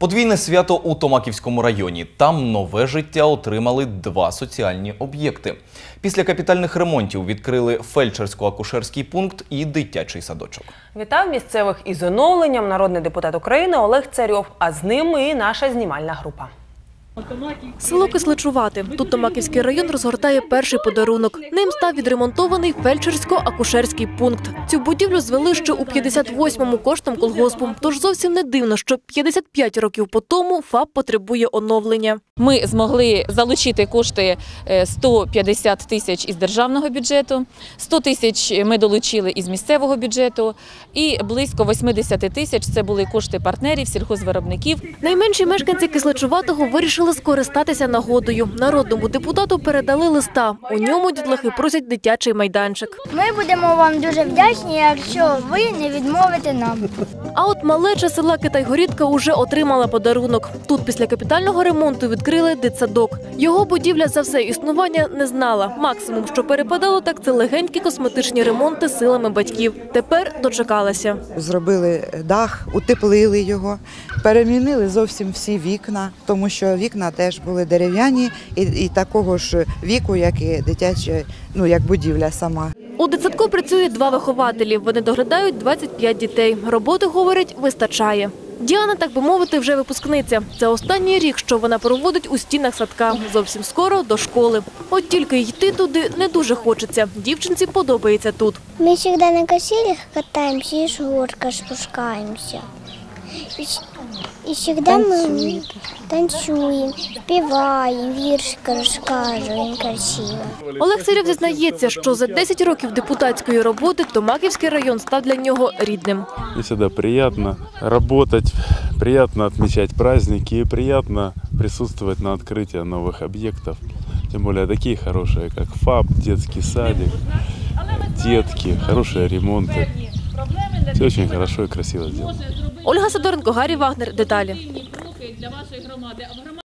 Подвійне свято у Томаківському районі. Там нове життя отримали два соціальні об'єкти. Після капітальних ремонтів відкрили фельдшерсько-акушерський пункт і дитячий садочок. Вітав місцевих із оновленням народний депутат України Олег Царьов, а з ним і наша знімальна група. Село Кисличувати. Тут Томаківський район розгортає перший подарунок. Ним став відремонтований фельдшерсько-акушерський пункт. Цю будівлю звели ще у 58-му коштом колгоспу. Тож зовсім не дивно, що 55 років по тому ФАП потребує оновлення. Ми змогли залучити кошти е, 150 тисяч із державного бюджету, 100 тисяч ми долучили із місцевого бюджету і близько 80 тисяч – це були кошти партнерів, сільхозвиробників. Найменші мешканці Кисличуватого вирішили скористатися нагодою. Народному депутату передали листа. У ньому дітлахи просять дитячий майданчик. Ми будемо вам дуже вдячні, якщо ви не відмовите нам. А от малеча села Китайгорідка уже отримала подарунок. Тут після капітального ремонту відкрили дитсадок. Його будівля за все існування не знала. Максимум, що перепадало, так це легенькі косметичні ремонти силами батьків. Тепер дочекалася. Зробили дах, утеплили його, перемінили зовсім всі вікна, тому що вікна теж були дерев'яні і, і такого ж віку, як і дитяча, ну як будівля сама. У дитсадку працює два вихователі. Вони доглядають 25 дітей. Роботи, говорять, вистачає. Діана, так би мовити, вже випускниця. Це останній рік, що вона проводить у стінах садка. Зовсім скоро до школи. От тільки йти туди не дуже хочеться. Дівчинці подобається тут. Мы всегда на качелях катаемся и с горка спускаемся. И, с- и всегда мы танцуем, спеваем, віршики розказуємо красиво. Олег Царьов зізнається, що за 10 років депутатської роботи Томаківський район став для нього рідним. И всегда приятно работать, приятно отмечать праздники и приятно присутствовать на открытии новых объектов. Тем более такие хорошие, как ФАП, детский садик, детки, хорошие ремонты. Все очень хорошо и красиво сделано. Ольга Сидоренко, Гаррі Вагнер. Деталі.